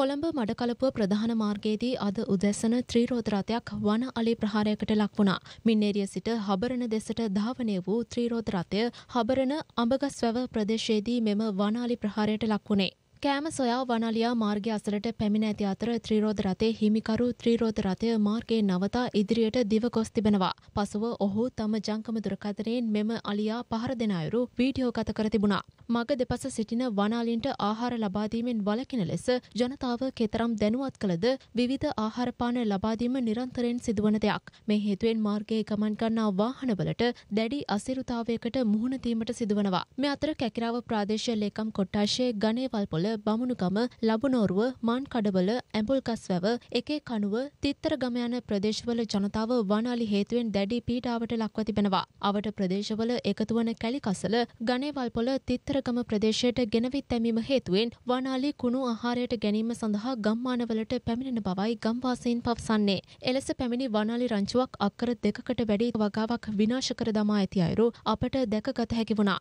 කොළඹ මඩකලපුව ප්‍රධාන මාර්ගයේදී අද උදැසන ත්‍රීරෝධ රථයක් වන අලි ප්‍රහාරයකට ලක් වුණා. මින්නේරිය සිට හබරණ දෙසට ධාවනය වූ ත්‍රීරෝධ රථය හබරණ අඹගස් වැව ප්‍රදේශයේදී මෙම වන අලි ප්‍රහාරයට ලක් වුණේ. කෑම සොයා වනලියා මාර්ගය අසලට පැමිණ ඇති අතර ත්‍රීරෝධ රථයේ හිමිකරු ත්‍රීරෝධ රථය මාර්ගයේ නවතා ඉදිරියට දිව ගොස් තිබෙනවා. පසුව ඔහු තම ජංගම දුරකථනයෙන් මෙම අලියා පහර දෙන අයුරු වීඩියෝ ගත කර තිබුණා. මග දෙපස සිටින වනාලින්ට ආහාර ලබා දීමෙන් වළකින ලෙස ජනතාව කෙතරම් දැනුවත් කළද විවිධ ආහාරපාන ලබා දීම නිරන්තරයෙන් සිදුවන දෙයක්. මේ හේතුවෙන් මාර්ගයේ ගමන් කරනා වාහනවලට දැඩි අසිරුතාවයකට මුහුණ දීමට සිදුවනවා. මේ අතර කැකිරාව ප්‍රාදේශීය ලේකම් කොට්ටාශයේ ගණේවල්පොළ බමුණුගම ලබුනෝරුව මාන් කඩවල ඇඹුල්ගස්වැව එකේ කනුව තිත්තරගම යන ප්‍රදේශවල ජනතාව වනාලි හේතුවෙන් දැඩි පීඩාවට ලක්ව තිබෙනවා. අවට ප්‍රදේශවල එකතුවන කැලිකසල ගණේවල්පොළ තිත්තරගම ප්‍රදේශයට ගෙනවිත් තැමීම හේතුවෙන් වනාලි කුණු ආහාරයට ගැනීම සඳහා ගම්මානවලට පැමිණෙන බවයි ගම්වාසීන් පවසන්නේ. එලෙස පැමිණි වනාලි රංචුවක් අක්කර දෙකකට වැඩි වගාවක් විනාශ කර දමා ඇති අයුරු අපට දැකගත හැකි වුණා.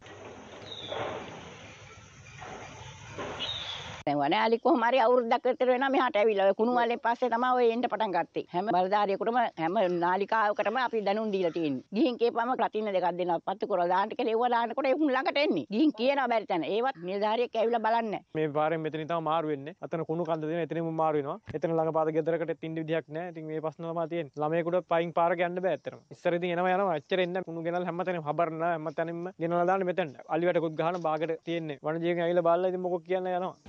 දැන් වනයාලි කොහොම හරි අවුරුද්දක් විතර වෙනවා මෙහාට ඇවිල්ලා. ඔය කුණු වලේ පස්සේ තමයි ඔය එන්න පටන් ගත්තේ. හැම බලධාරියෙකුටම හැම නාලිකාවකටම අපි දැනුම් දීලා තියෙන්නේ. ගිහින් කියපම රටින දෙකක් දෙනවා. පත්තු කරලා දාන්න කියලා ඒව දාන්නකොට ඒ උන් ළඟට එන්නේ. ගිහින් කියනවා බැරි තැන. ඒවත් නිලධාරියෙක් ඇවිල්ලා බලන්නේ මේ පාරෙන් මෙතනින් තමයි මාරු වෙන්නේ. අතන කුණු කන්ද දෙන එතනින්ම මාරු වෙනවා. එතන ළඟ පාත ගෙදරකට තින්න විදිහක් නැහැ. ඉතින් මේ ප්‍රශ්න තමයි තියෙන්නේ. ළමයෙකුට පයින් පාරක යන්න බෑ ඇත්තටම. ඉස්සර ඉතින් එනවා යනවා. අච්චර එන්න කුණු ගෙනල් හැමතැනම හබරන හැමතැනම ගෙනලා දාන්න මෙතන අලිවැටකුත් ගහන බාගට තියෙන්නේ. වනජීවිකයන් ඇවිල්ලා බලලා ඉතින් මොකක් කියන්න යනවා.